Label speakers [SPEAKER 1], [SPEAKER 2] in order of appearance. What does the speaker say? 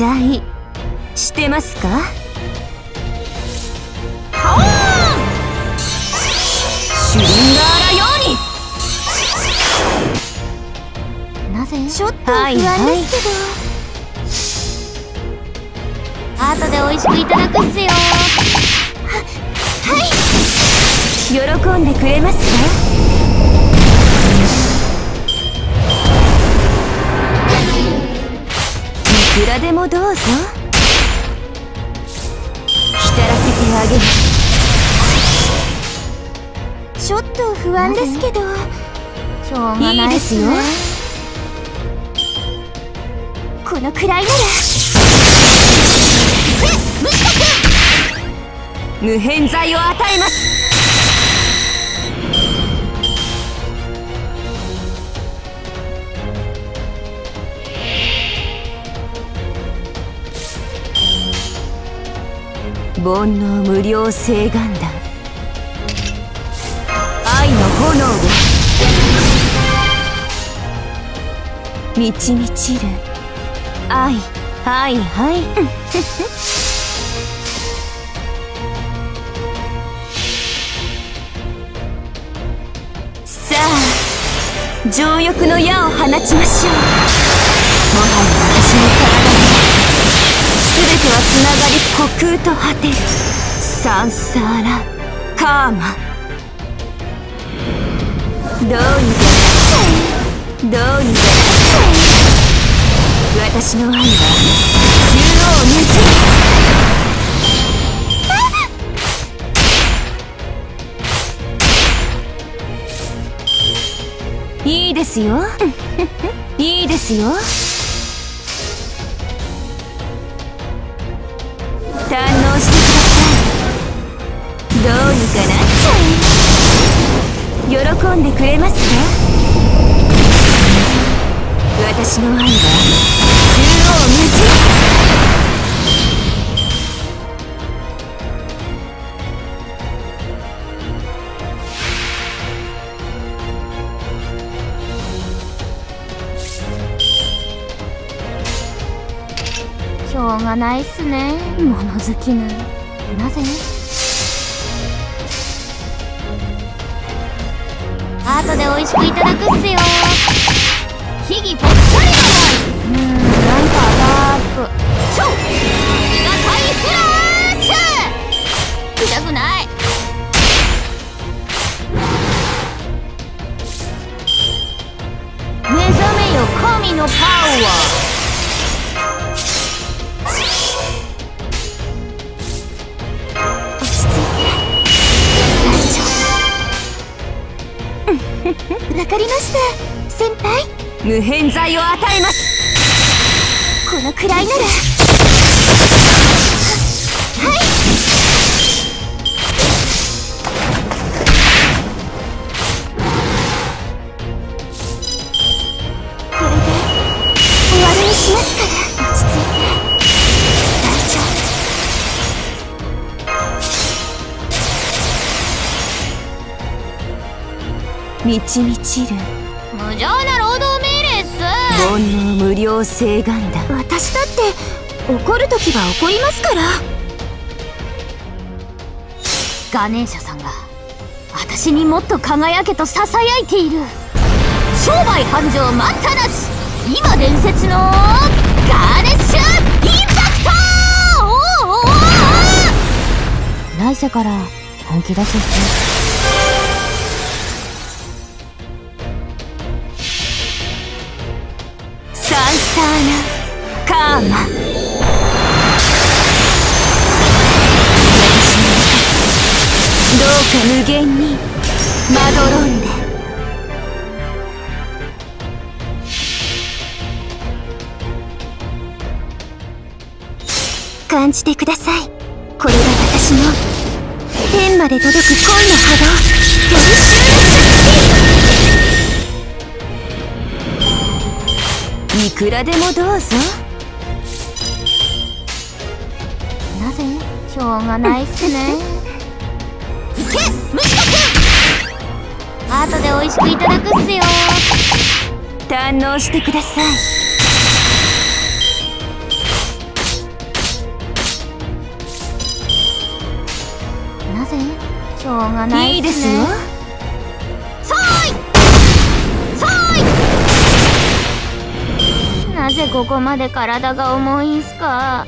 [SPEAKER 1] 待してますか？
[SPEAKER 2] は
[SPEAKER 1] シュリンガーラように。
[SPEAKER 2] なぜ
[SPEAKER 3] ちょっと不安ですけど、
[SPEAKER 2] 後で美味しくいただくっすよ。
[SPEAKER 1] 喜んでくれますかうぞ。浸らせてあげます
[SPEAKER 3] ちょっと不安ですけど
[SPEAKER 2] しょうがない
[SPEAKER 1] ですよ。
[SPEAKER 3] このくらいなら。
[SPEAKER 1] 無変剤を与えます煩悩無料請願弾愛の炎を。満ち満ちる。愛はいはいさあ情欲の矢を放ちましょう。もはや空と果てるサンサーラカーマ。どうにか。どうにか。私の愛は中央無尽いいですよ。いいですよ。うにかなっちゃう喜んでくれますか私の愛は中央無尽
[SPEAKER 2] しょうがないっすね。物好きななぜ？後で美味しくいただくっすよ。秘技ぽっちゃりだもんうーんなんかダーク。超。ありがたいフラッシュ。痛くない？
[SPEAKER 3] わかりました。先輩。
[SPEAKER 1] 無変剤を与えます。
[SPEAKER 3] このくらいなら。これで終わりにしますから
[SPEAKER 1] 満ち満ちる。
[SPEAKER 2] 無情な労働命令っす。
[SPEAKER 1] 煩悩無料請願弾
[SPEAKER 3] 夫私だって怒る時は怒りますから。
[SPEAKER 2] ガネーシャさんが私にもっと輝けとささやいている。商売繁盛待ったなし。今伝説のガーネッシュインパクト!おーおーおー来世から本気出すっす
[SPEAKER 1] か無限にまどろんで。
[SPEAKER 3] 感じてください。これが私の。天まで届く恋の波動よりシュ
[SPEAKER 1] いくらでもどうぞ。
[SPEAKER 2] なぜ？しょうがないっすね。いいけ虫しかく後で美味しくいただくっすよ。
[SPEAKER 1] 堪能してください。なぜ？
[SPEAKER 2] しょうがない、ね、
[SPEAKER 1] いいですよ。
[SPEAKER 2] そい！そい！なぜここまで体が重いんすか？